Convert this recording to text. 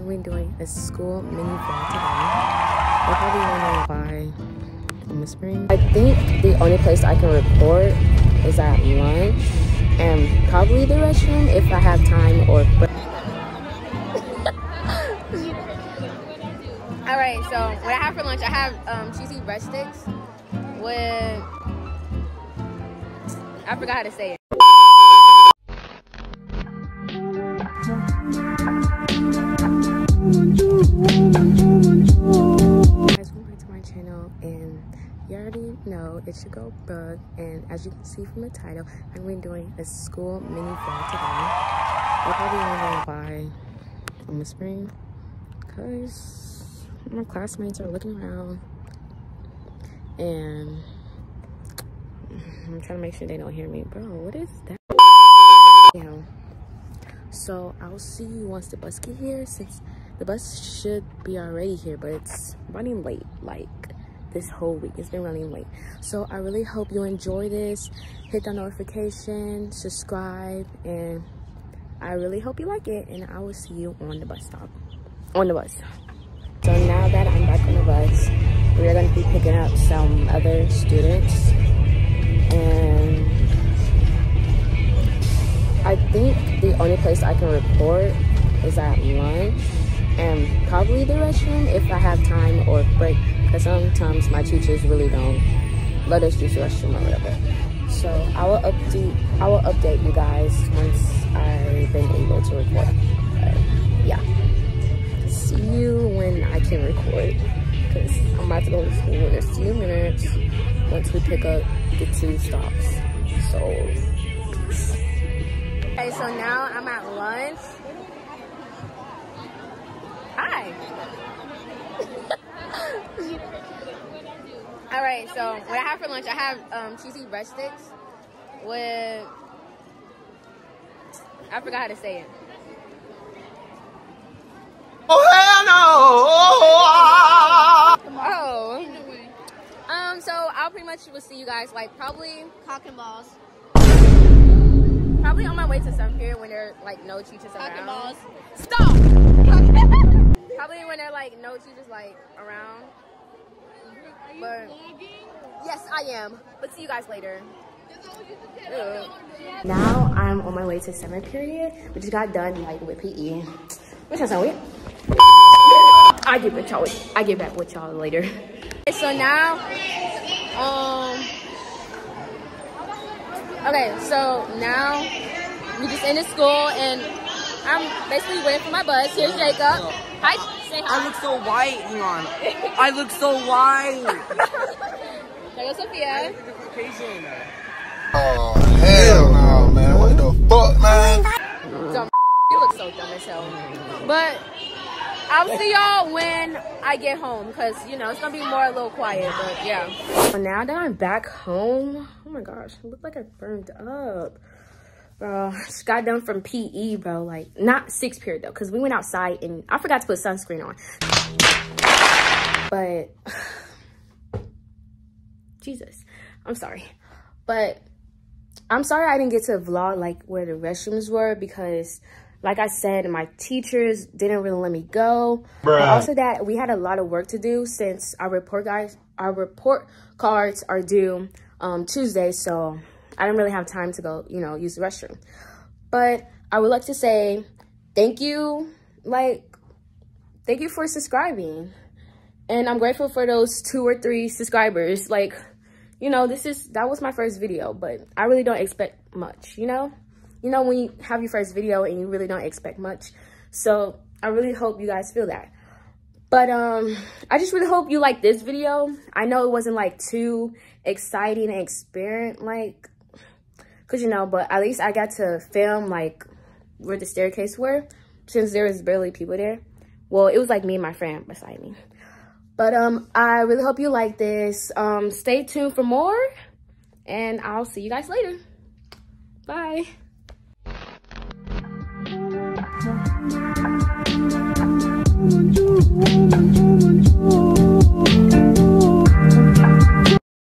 To be doing a school mini vlog today. You're probably wondering why I'm whispering. I think the only place I can record is at lunch and probably the restroom if I have time or All right, so what I have for lunch, I have um, cheesy breadsticks with, I forgot how to say it. It's your girl Brooke and as you can see from the title I'm going to be doing a school mini vlog today. You're probably wondering why I'm whispering because my classmates are looking around. And I'm trying to make sure they don't hear me. Bro what is that? So I'll see you once the bus get here since the bus should be already here but it's running late like this whole week. It's been running late. So i really hope you enjoy this. Hit the notification subscribe and i really hope you like it. And i will see you on the bus stop. On the bus. So now that i'm back on the bus we're going to be picking up some other students. And i think the only place i can record is at lunch and probably the restroom if I have time or break. Because sometimes my teachers really don't let us use the restroom or whatever. So I will update I will update you guys once I've been able to record. But yeah. See you when I can record. Because I'm about to go to school in a few minutes once we pick up the two stops. So Okay, so now I'm at lunch Hi. All right, so what I have for lunch, I have um, cheesy breadsticks with, I forgot how to say it. Oh, hell no! Oh. Um, so I'll pretty much will see you guys like probably Cock and balls. probably on my way to some period when there are like no teachers Cock and around. balls. Stop! Probably when there are like no teachers like around. But yes, I am. But see you guys later. Now I'm on my way to summer period, which just got done like with PE. Which is weird. I get with y'all. I get back with y'all later. Okay, so now, um, okay, so now we just in the school and I'm basically waiting for my bus. Here's Jacob. Hi, say I look so white. Hang on. I look so white. There goes Sophia. Oh, hell no, man. What the fuck, man? Dumb. You look so dumb as hell. But I'll see y'all when I get home because, you know, it's going to be more a little quiet. But yeah. So now that I'm back home, oh my gosh, I look like I burned up. Bro, just got done from PE, bro. Like, not sixth period, though, because we went outside and I forgot to put sunscreen on. But, Jesus, I'm sorry. But I'm sorry I didn't get to vlog like where the restrooms were because like I said, my teachers didn't really let me go. But also that we had a lot of work to do since our report guys our report cards are due um Tuesday, so I didn't really have time to go, you know, use the restroom. But I would like to say thank you, like thank you for subscribing. And I'm grateful for those two or three subscribers. Like, you know, this is, that was my first video, but I really don't expect much, you know? You know, when you have your first video and you really don't expect much. So I really hope you guys feel that. But um, I just really hope you like this video. I know it wasn't like too exciting and experience, like, cause you know, but at least I got to film like where the staircase were since there was barely people there. Well, it was like me and my friend beside me. But um, I really hope you like this. Um, stay tuned for more, and I'll see you guys later. Bye.